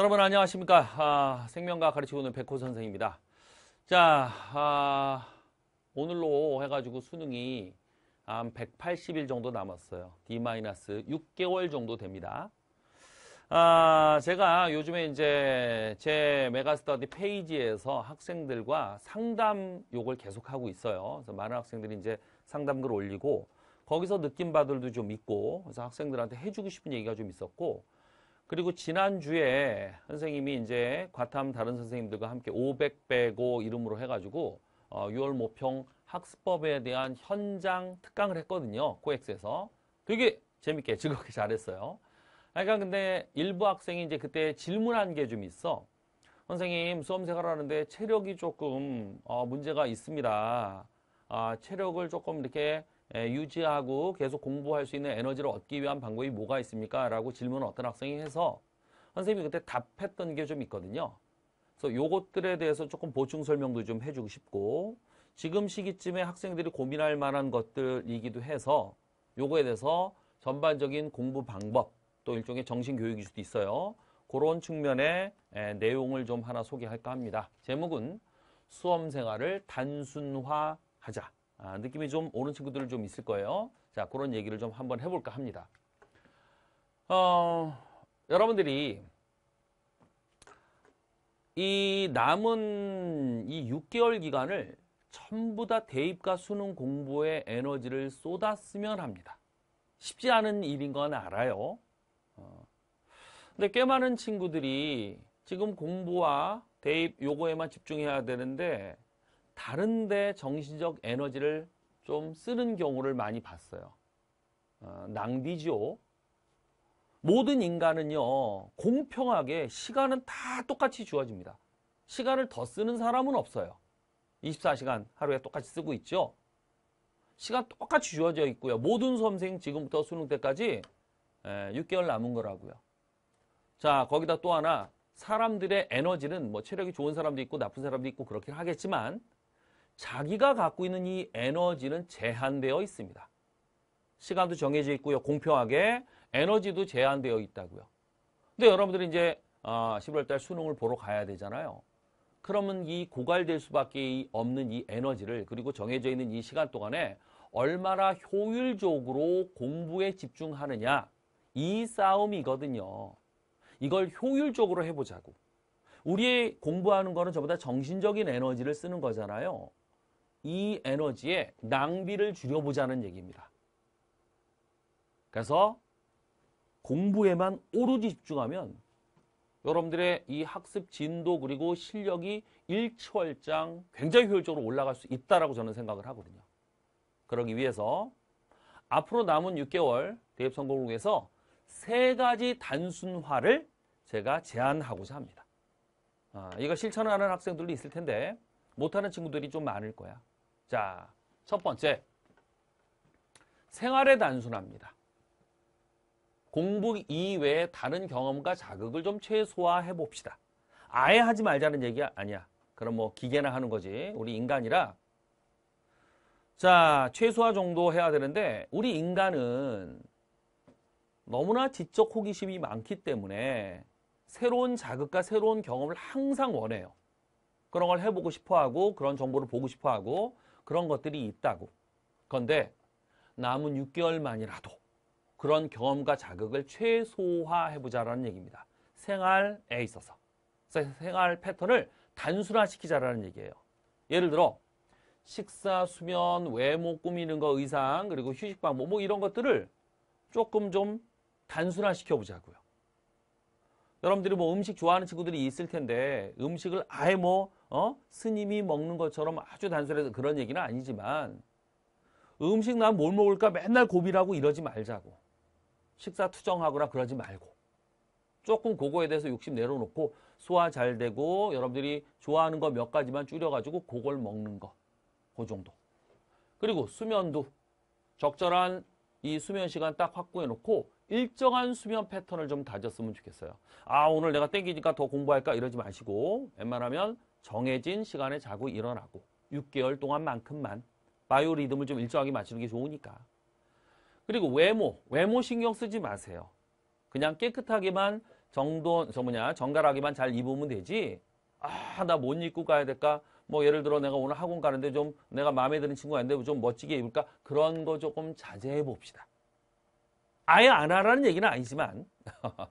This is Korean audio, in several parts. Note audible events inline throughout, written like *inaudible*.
여러분 안녕하십니까? 아, 생명과 가르치고 있는 백호 선생입니다. 자 아, 오늘로 해가지고 수능이 한 180일 정도 남았어요. D-6개월 정도 됩니다. 아, 제가 요즘에 이제 제 메가스터디 페이지에서 학생들과 상담 욕을 계속하고 있어요. 그래서 많은 학생들이 이제 상담글 올리고 거기서 느낀 바들도 좀 있고 그래서 학생들한테 해주고 싶은 얘기가 좀 있었고 그리고 지난주에 선생님이 이제 과탐 다른 선생님들과 함께 500 빼고 이름으로 해가지고 어, 6월 모평 학습법에 대한 현장 특강을 했거든요. 코엑스에서. 되게 재밌게 즐겁게 잘했어요. 그러니까 근데 일부 학생이 이제 그때 질문한 게 좀 있어. 선생님 수험생활 하는데 체력이 조금 어, 문제가 있습니다. 아, 체력을 조금 이렇게 예, 유지하고 계속 공부할 수 있는 에너지를 얻기 위한 방법이 뭐가 있습니까? 라고 질문을 어떤 학생이 해서 선생님이 그때 답했던 게 좀 있거든요. 그래서 요것들에 대해서 조금 보충 설명도 좀 해주고 싶고 지금 시기쯤에 학생들이 고민할 만한 것들이기도 해서 요거에 대해서 전반적인 공부 방법 또 일종의 정신 교육일 수도 있어요. 그런 측면의 예, 내용을 좀 하나 소개할까 합니다. 제목은 수험 생활을 단순화하자. 아, 느낌이 좀 오는 친구들 좀 있을 거예요. 자, 그런 얘기를 좀 한번 해볼까 합니다. 어, 여러분들이 이 남은 이 6개월 기간을 전부 다 대입과 수능 공부에 에너지를 쏟았으면 합니다. 쉽지 않은 일인 건 알아요. 어. 근데 꽤 많은 친구들이 지금 공부와 대입 요거에만 집중해야 되는데 다른데 정신적 에너지를 좀 쓰는 경우를 많이 봤어요. 어, 낭비죠. 모든 인간은요, 공평하게 시간은 다 똑같이 주어집니다. 시간을 더 쓰는 사람은 없어요. 24시간 하루에 똑같이 쓰고 있죠. 시간 똑같이 주어져 있고요. 모든 수험생 지금부터 수능 때까지 6개월 남은 거라고요. 자, 거기다 또 하나 사람들의 에너지는 뭐 체력이 좋은 사람도 있고 나쁜 사람도 있고 그렇긴 하겠지만 자기가 갖고 있는 이 에너지는 제한되어 있습니다. 시간도 정해져 있고요. 공평하게 에너지도 제한되어 있다고요. 근데 여러분들이 이제 11월 아, 달 수능을 보러 가야 되잖아요. 그러면 이 고갈될 수밖에 없는 이 에너지를 그리고 정해져 있는 이 시간 동안에 얼마나 효율적으로 공부에 집중하느냐 이 싸움이거든요. 이걸 효율적으로 해보자고. 우리의 공부하는 거는 전부 다 정신적인 에너지를 쓰는 거잖아요. 이 에너지에 낭비를 줄여보자는 얘기입니다. 그래서 공부에만 오로지 집중하면 여러분들의 이 학습 진도 그리고 실력이 일취월장 굉장히 효율적으로 올라갈 수 있다라고 저는 생각을 하거든요. 그러기 위해서 앞으로 남은 6개월 대입 성공을 위해서 세 가지 단순화를 제가 제안하고자 합니다. 아, 이거 실천하는 학생들도 있을 텐데 못하는 친구들이 좀 많을 거야. 자, 첫 번째. 생활의 단순합니다. 공부 이외에 다른 경험과 자극을 좀 최소화해 봅시다. 아예 하지 말자는 얘기 아니야. 그럼 뭐 기계나 하는 거지. 우리 인간이라. 자, 최소화 정도 해야 되는데 우리 인간은 너무나 지적 호기심이 많기 때문에 새로운 자극과 새로운 경험을 항상 원해요. 그런 걸 해보고 싶어 하고 그런 정보를 보고 싶어 하고 그런 것들이 있다고. 그런데 남은 6개월만이라도 그런 경험과 자극을 최소화해보자라는 얘기입니다. 생활에 있어서. 생활 패턴을 단순화시키자라는 얘기예요. 예를 들어 식사, 수면, 외모 꾸미는 거, 의상, 그리고 휴식 방법 뭐 이런 것들을 조금 좀 단순화시켜 보자고요. 여러분들이 뭐 음식 좋아하는 친구들이 있을 텐데 음식을 아예 뭐 어? 스님이 먹는 것처럼 아주 단순해서 그런 얘기는 아니지만 음식 난 뭘 먹을까 맨날 고민하고 이러지 말자고. 식사 투정하거나 그러지 말고. 조금 그거에 대해서 욕심 내려놓고 소화 잘 되고 여러분들이 좋아하는 거 몇 가지만 줄여가지고 그걸 먹는 거. 그 정도. 그리고 수면도 적절한 이 수면 시간 딱 확보해 놓고 일정한 수면 패턴을 좀 다졌으면 좋겠어요. 아 오늘 내가 땡기니까 더 공부할까 이러지 마시고 웬만하면 정해진 시간에 자고 일어나고 6개월 동안만큼만 바이오 리듬을 좀 일정하게 맞추는 게 좋으니까. 그리고 외모, 외모 신경 쓰지 마세요. 그냥 깨끗하게만 정돈, 저 뭐냐, 정갈하게만 잘 입으면 되지. 아, 나 못 입고 가야 될까? 뭐 예를 들어 내가 오늘 학원 가는데 좀 내가 마음에 드는 친구가 있는데 좀 멋지게 입을까? 그런 거 조금 자제해 봅시다. 아예 안 하라는 얘기는 아니지만 *laughs*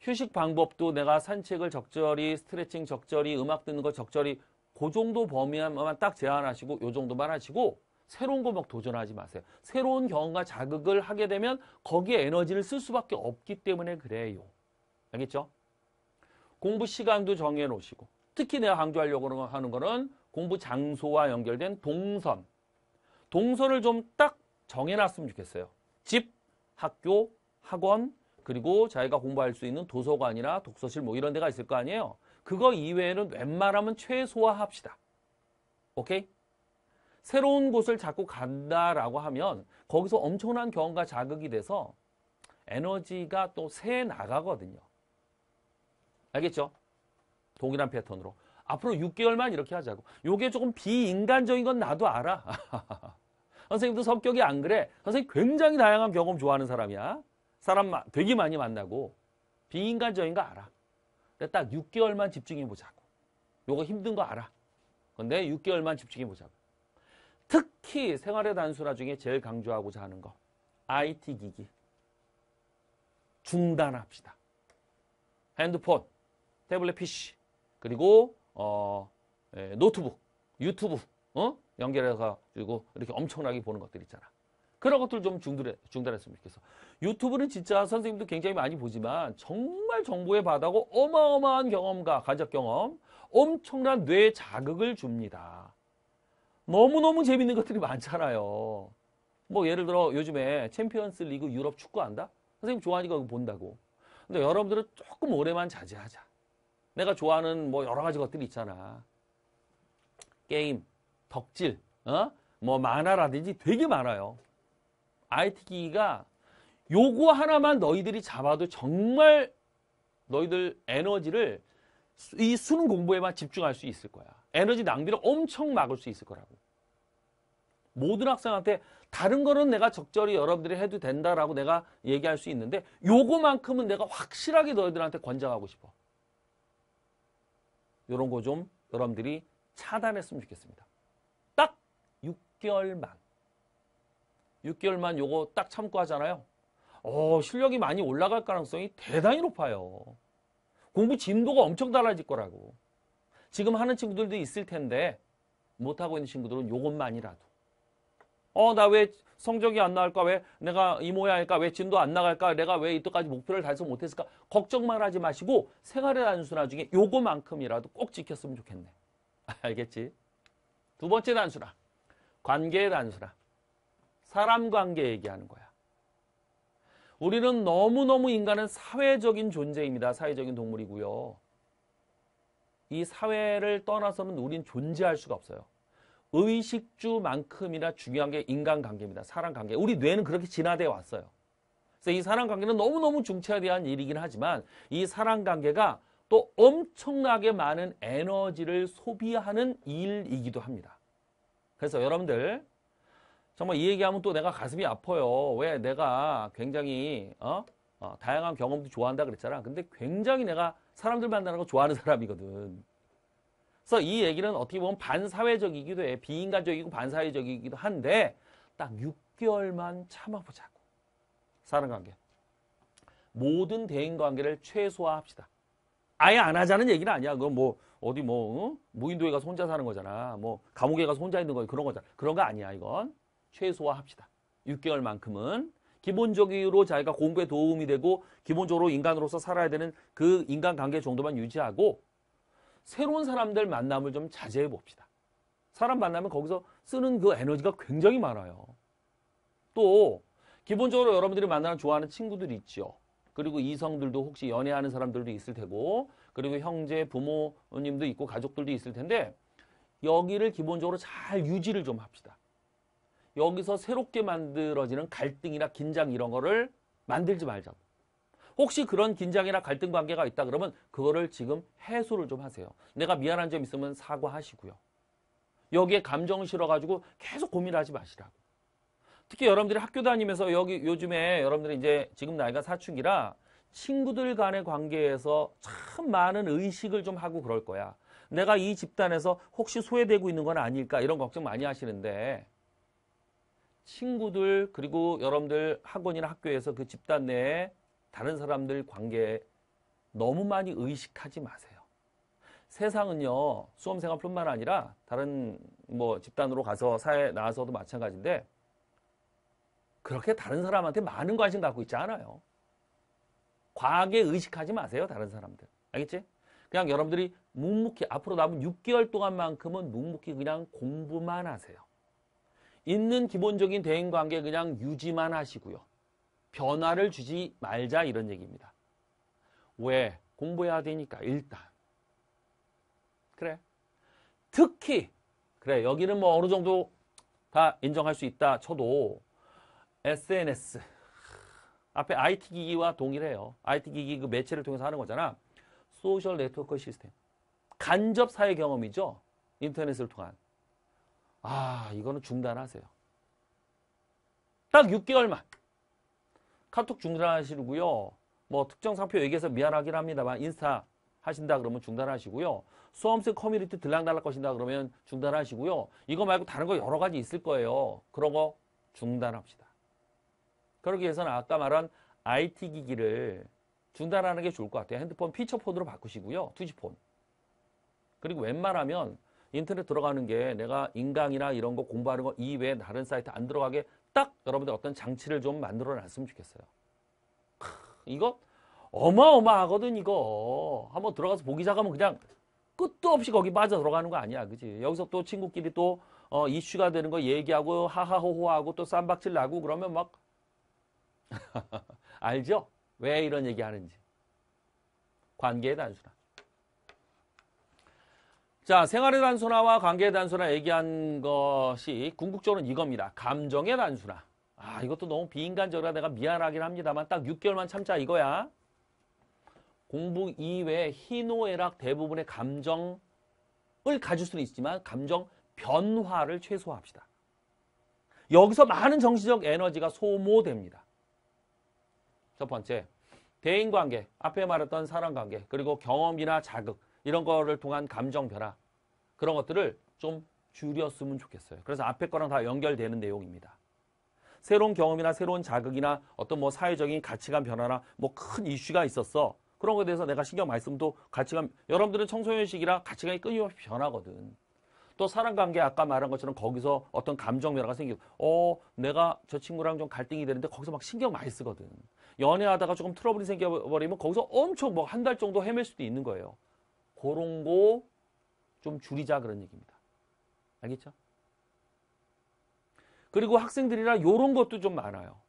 휴식 방법도 내가 산책을 적절히 스트레칭 적절히 음악 듣는 거 적절히 그 정도 범위만 딱 제한하시고 요 정도만 하시고 새로운 거 막 도전하지 마세요. 새로운 경험과 자극을 하게 되면 거기에 에너지를 쓸 수밖에 없기 때문에 그래요. 알겠죠? 공부 시간도 정해 놓으시고 특히 내가 강조하려고 하는 거는 공부 장소와 연결된 동선. 동선을 좀 딱 정해 놨으면 좋겠어요. 집, 학교, 학원, 그리고 자기가 공부할 수 있는 도서관이나 독서실 뭐 이런 데가 있을 거 아니에요. 그거 이외에는 웬만하면 최소화합시다. 오케이? 새로운 곳을 자꾸 간다라고 하면 거기서 엄청난 경험과 자극이 돼서 에너지가 또 새 나가거든요. 알겠죠? 동일한 패턴으로. 앞으로 6개월만 이렇게 하자고. 요게 조금 비인간적인 건 나도 알아. *laughs* 선생님도 성격이 안 그래. 선생님 굉장히 다양한 경험 좋아하는 사람이야. 사람 되게 많이 만나고 비인간적인 거 알아. 근데 딱 6개월만 집중해 보자고. 요거 힘든 거 알아. 근데 6개월만 집중해 보자고. 특히 생활의 단순화 중에 제일 강조하고자 하는 거. IT 기기. 중단합시다. 핸드폰, 태블릿 PC, 그리고 어, 예, 노트북, 유튜브 어? 연결해서 그리고 이렇게 엄청나게 보는 것들 있잖아. 그런 것들 좀 중단해, 중단했으면 좋겠어. 유튜브는 진짜 선생님도 굉장히 많이 보지만 정말 정보의 바다고 어마어마한 경험과 가족 경험, 엄청난 뇌 자극을 줍니다. 너무너무 재밌는 것들이 많잖아요. 뭐 예를 들어 요즘에 챔피언스 리그 유럽 축구 한다? 선생님 좋아하니까 본다고. 근데 여러분들은 조금 올해만 자제하자. 내가 좋아하는 뭐 여러 가지 것들이 있잖아. 게임, 덕질, 어? 뭐 만화라든지 되게 많아요. IT 기기가 요거 하나만 너희들이 잡아도 정말 너희들 에너지를 이 수능 공부에만 집중할 수 있을 거야. 에너지 낭비를 엄청 막을 수 있을 거라고. 모든 학생한테 다른 거는 내가 적절히 여러분들이 해도 된다라고 내가 얘기할 수 있는데 요거만큼은 내가 확실하게 너희들한테 권장하고 싶어. 요런 거 좀 여러분들이 차단했으면 좋겠습니다. 딱 6개월만. 6개월만 요거 딱 참고 하잖아요. 어, 실력이 많이 올라갈 가능성이 대단히 높아요. 공부 진도가 엄청 달라질 거라고. 지금 하는 친구들도 있을 텐데 못하고 있는 친구들은 요것만이라도. 어, 나 왜 성적이 안 나올까? 왜 내가 이 모야 할까? 왜 진도 안 나갈까? 내가 왜 이때까지 목표를 달성 못했을까? 걱정만 하지 마시고 생활의 단순화 중에 요거만큼이라도 꼭 지켰으면 좋겠네. *laughs* 알겠지? 두 번째 단순화. 관계의 단순화. 사람 관계 얘기하는 거야. 우리는 너무너무 인간은 사회적인 존재입니다. 사회적인 동물이고요. 이 사회를 떠나서는 우린 존재할 수가 없어요. 의식주만큼이나 중요한 게 인간관계입니다. 사람관계. 우리 뇌는 그렇게 진화되어 왔어요. 그래서 이 사람관계는 너무너무 중차대한 일이긴 하지만 이 사람관계가 또 엄청나게 많은 에너지를 소비하는 일이기도 합니다. 그래서 여러분들 정말 이 얘기하면 또 내가 가슴이 아파요. 왜 내가 굉장히 어? 어, 다양한 경험도 좋아한다 그랬잖아. 근데 굉장히 내가 사람들 만나는 거 좋아하는 사람이거든. 그래서 이 얘기는 어떻게 보면 반사회적이기도 해. 비인간적이고 반사회적이기도 한데 딱 6개월만 참아보자고. 사람관계. 모든 대인관계를 최소화합시다. 아예 안 하자는 얘기는 아니야. 그건 뭐 어디 뭐 어? 무인도에 가서 혼자 사는 거잖아. 뭐 감옥에 가서 혼자 있는 거 그런 거잖아. 그런 거 아니야 이건. 최소화합시다. 6개월만큼은 기본적으로 자기가 공부에 도움이 되고 기본적으로 인간으로서 살아야 되는 그 인간관계 정도만 유지하고 새로운 사람들 만남을 좀 자제해 봅시다. 사람 만나면 거기서 쓰는 그 에너지가 굉장히 많아요. 또 기본적으로 여러분들이 만나는 좋아하는 친구들이 있죠. 그리고 이성들도 혹시 연애하는 사람들도 있을 테고 그리고 형제, 부모님도 있고 가족들도 있을 텐데 여기를 기본적으로 잘 유지를 좀 합시다. 여기서 새롭게 만들어지는 갈등이나 긴장 이런 거를 만들지 말자고. 혹시 그런 긴장이나 갈등 관계가 있다 그러면 그거를 지금 해소를 좀 하세요. 내가 미안한 점 있으면 사과하시고요. 여기에 감정 실어가지고 계속 고민하지 마시라고. 특히 여러분들이 학교 다니면서 여기 요즘에 여러분들이 이제 지금 나이가 사춘기라 친구들 간의 관계에서 참 많은 의식을 좀 하고 그럴 거야. 내가 이 집단에서 혹시 소외되고 있는 건 아닐까 이런 걱정 많이 하시는데 친구들 그리고 여러분들 학원이나 학교에서 그 집단 내에 다른 사람들 관계 너무 많이 의식하지 마세요. 세상은요 수험생활뿐만 아니라 다른 뭐 집단으로 가서 사회 나와서도 마찬가지인데 그렇게 다른 사람한테 많은 관심 갖고 있지 않아요. 과하게 의식하지 마세요 다른 사람들 알겠지? 그냥 여러분들이 묵묵히 앞으로 남은 6개월 동안만큼은 묵묵히 그냥 공부만 하세요. 있는 기본적인 대인관계 그냥 유지만 하시고요. 변화를 주지 말자 이런 얘기입니다. 왜? 공부해야 되니까 일단. 그래. 특히 그래 여기는 뭐 어느 정도 다 인정할 수 있다 쳐도 SNS 앞에 IT 기기와 동일해요. IT 기기 그 매체를 통해서 하는 거잖아. 소셜 네트워크 시스템. 간접 사회 경험이죠. 인터넷을 통한. 아, 이거는 중단하세요. 딱 6개월만. 카톡 중단하시고요. 뭐 특정 상표 얘기해서 미안하긴 합니다만 인스타 하신다 그러면 중단하시고요. 수험생 커뮤니티 들락날락 거신다 그러면 중단하시고요. 이거 말고 다른 거 여러 가지 있을 거예요. 그런 거 중단합시다. 그러기 위해서는 아까 말한 IT 기기를 중단하는 게 좋을 것 같아요. 핸드폰 피처폰으로 바꾸시고요. 투지폰. 그리고 웬만하면 인터넷 들어가는 게 내가 인강이나 이런 거 공부하는 거 이외에 다른 사이트 안 들어가게 딱 여러분들 어떤 장치를 좀 만들어 놨으면 좋겠어요. 크, 이거 어마어마하거든 이거. 한번 들어가서 보기 시작하면 그냥 끝도 없이 거기 빠져 들어가는 거 아니야. 그지? 여기서 또 친구끼리 또 어, 이슈가 되는 거 얘기하고 하하호호하고 또 쌈박질 나고 그러면 막 *laughs* 알죠? 왜 이런 얘기 하는지. 관계의 단순화. 자, 생활의 단순화와 관계의 단순화 얘기한 것이 궁극적으로는 이겁니다. 감정의 단순화. 아, 이것도 너무 비인간적이라 내가 미안하긴 합니다만 딱 6개월만 참자 이거야. 공부 이외에 희노애락 대부분의 감정을 가질 수는 있지만 감정 변화를 최소화합시다. 여기서 많은 정신적 에너지가 소모됩니다. 첫 번째, 대인관계, 앞에 말했던 사람관계, 그리고 경험이나 자극 이런 거를 통한 감정 변화 그런 것들을 좀 줄였으면 좋겠어요. 그래서 앞에 거랑 다 연결되는 내용입니다. 새로운 경험이나 새로운 자극이나 어떤 뭐 사회적인 가치관 변화나 뭐 큰 이슈가 있었어. 그런 거에 대해서 내가 신경 또 가치관, 여러분들은 청소년 시기라 가치관이 끊임없이 변하거든. 또 사람 관계 아까 말한 것처럼 거기서 어떤 감정 변화가 생기고, 어, 내가 저 친구랑 좀 갈등이 되는데 거기서 막 신경 많이 쓰거든. 연애하다가 조금 트러블이 생겨버리면 거기서 엄청 뭐 한 달 정도 헤맬 수도 있는 거예요. 그런 거 좀 줄이자 그런 얘기입니다. 알겠죠? 그리고 학생들이라 이런 것도 좀 많아요.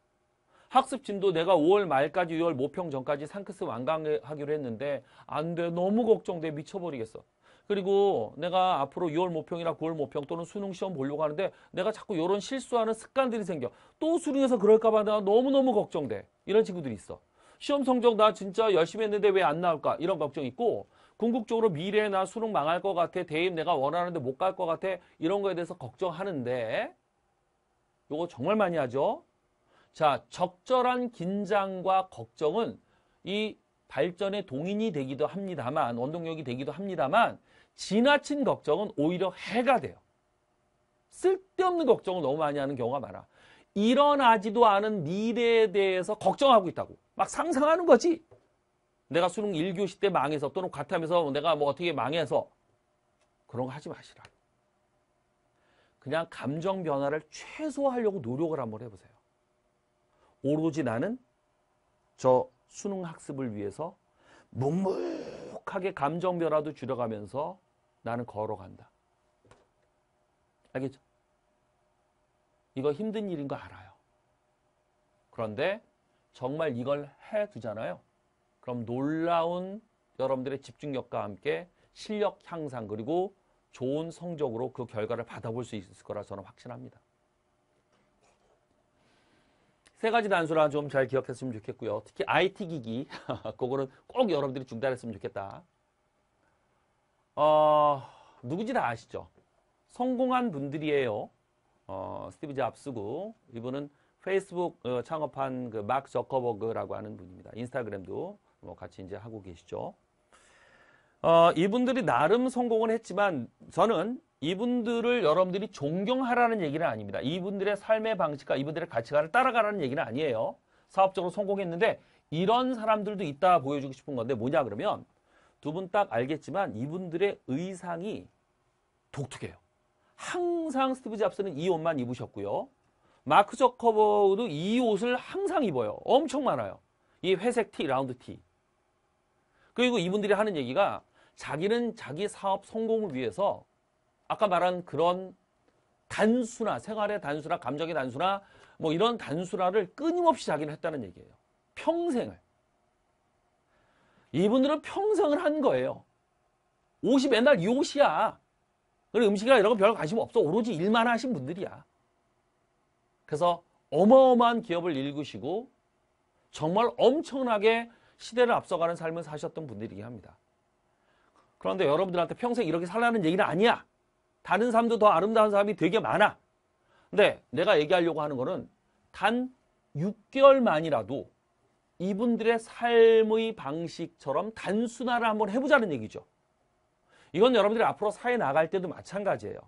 학습 진도 내가 5월 말까지 6월 모평 전까지 상크스 완강하기로 했는데 안 돼. 너무 걱정돼. 미쳐버리겠어. 그리고 내가 앞으로 6월 모평이나 9월 모평 또는 수능 시험 보려고 하는데 내가 자꾸 이런 실수하는 습관들이 생겨. 또 수능에서 그럴까 봐 내가 너무너무 걱정돼. 이런 친구들이 있어. 시험 성적 나 진짜 열심히 했는데 왜 안 나올까? 이런 걱정 있고 궁극적으로 미래에 나 수능 망할 것 같아. 대입 내가 원하는데 못 갈 것 같아. 이런 거에 대해서 걱정하는데 요거 정말 많이 하죠. 자, 적절한 긴장과 걱정은 이 발전의 동인이 되기도 합니다만, 원동력이 되기도 합니다만, 지나친 걱정은 오히려 해가 돼요. 쓸데없는 걱정을 너무 많이 하는 경우가 많아. 일어나지도 않은 미래에 대해서 걱정하고 있다고. 막 상상하는 거지. 내가 수능 1교시 때 망해서 또는 과탐에서 내가 뭐 어떻게 망해서 그런 거 하지 마시라. 그냥 감정 변화를 최소화하려고 노력을 한번 해보세요. 오로지 나는 저 수능 학습을 위해서 묵묵하게 감정 변화도 줄여가면서 나는 걸어간다. 알겠죠? 이거 힘든 일인 거 알아요. 그런데 정말 이걸 해 두잖아요. 그럼 놀라운 여러분들의 집중력과 함께 실력 향상 그리고 좋은 성적으로 그 결과를 받아볼 수 있을 거라 저는 확신합니다. 세 가지 단수라 좀 잘 기억했으면 좋겠고요. 특히 IT 기기, *laughs* 그거는 꼭 여러분들이 중단했으면 좋겠다. 어, 누구지 다 아시죠? 성공한 분들이에요. 어, 스티브 잡스고 이분은 페이스북 어, 창업한 그 마크 저커버그라고 하는 분입니다. 인스타그램도 뭐 같이 이제 하고 계시죠. 어, 이분들이 나름 성공을 했지만 저는 이분들을 여러분들이 존경하라는 얘기는 아닙니다. 이분들의 삶의 방식과 이분들의 가치관을 따라가라는 얘기는 아니에요. 사업적으로 성공했는데 이런 사람들도 있다 보여주고 싶은 건데 뭐냐 그러면 두 분 딱 알겠지만 이분들의 의상이 독특해요. 항상 스티브 잡스는 이 옷만 입으셨고요. 마크 저커버그도 이 옷을 항상 입어요. 엄청 많아요. 이 회색 티, 라운드 티. 그리고 이분들이 하는 얘기가 자기는 자기 사업 성공을 위해서 아까 말한 그런 단순화, 생활의 단순화, 감정의 단순화, 뭐 이런 단순화를 끊임없이 자기는 했다는 얘기예요. 평생을. 이분들은 평생을 한 거예요. 옷이 맨날 이 옷이야. 그리고 음식이나 이런 거별 관심 없어. 오로지 일만 하신 분들이야. 그래서 어마어마한 기업을 일구시고 정말 엄청나게 시대를 앞서가는 삶을 사셨던 분들이긴 합니다. 그런데 여러분들한테 평생 이렇게 살라는 얘기는 아니야. 다른 사람도 더 아름다운 사람이 되게 많아. 근데 내가 얘기하려고 하는 거는 단 6개월만이라도 이분들의 삶의 방식처럼 단순화를 한번 해보자는 얘기죠. 이건 여러분들이 앞으로 사회 나갈 때도 마찬가지예요.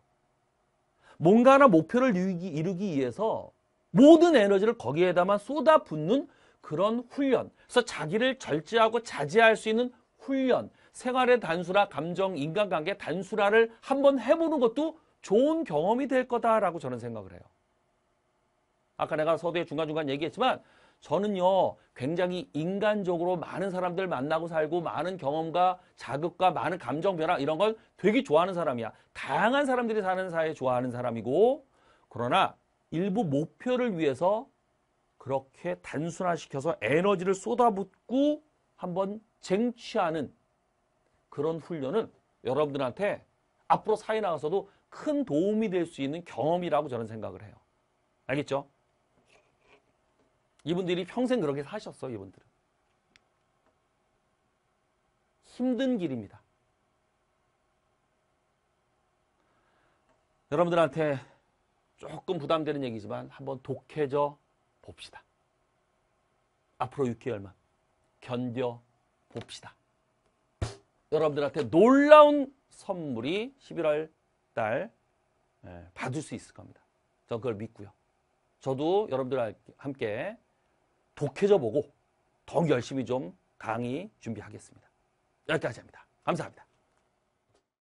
뭔가 하나 목표를 이루기, 이루기 위해서 모든 에너지를 거기에다만 쏟아붓는 그런 훈련. 그래서 자기를 절제하고 자제할 수 있는 훈련. 생활의 단순화, 감정, 인간관계 단순화를 한번 해보는 것도 좋은 경험이 될 거다라고 저는 생각을 해요. 아까 내가 서두에 중간중간 얘기했지만 저는요 굉장히 인간적으로 많은 사람들 만나고 살고 많은 경험과 자극과 많은 감정 변화 이런 걸 되게 좋아하는 사람이야. 다양한 사람들이 사는 사회에 좋아하는 사람이고 그러나 일부 목표를 위해서 그렇게 단순화시켜서 에너지를 쏟아붓고 한번 쟁취하는 그런 훈련은 여러분들한테 앞으로 사회 나가서도 큰 도움이 될 수 있는 경험이라고 저는 생각을 해요. 알겠죠? 이분들이 평생 그렇게 사셨어, 이분들은. 힘든 길입니다. 여러분들한테 조금 부담되는 얘기지만 한번 독해져 봅시다. 앞으로 6개월만 견뎌 봅시다. 여러분들한테 놀라운 선물이 11월 달 예, 받을 수 있을 겁니다. 저 그걸 믿고요. 저도 여러분들과 함께 독해져 보고 더 열심히 좀 강의 준비하겠습니다. 여기까지 합니다. 감사합니다.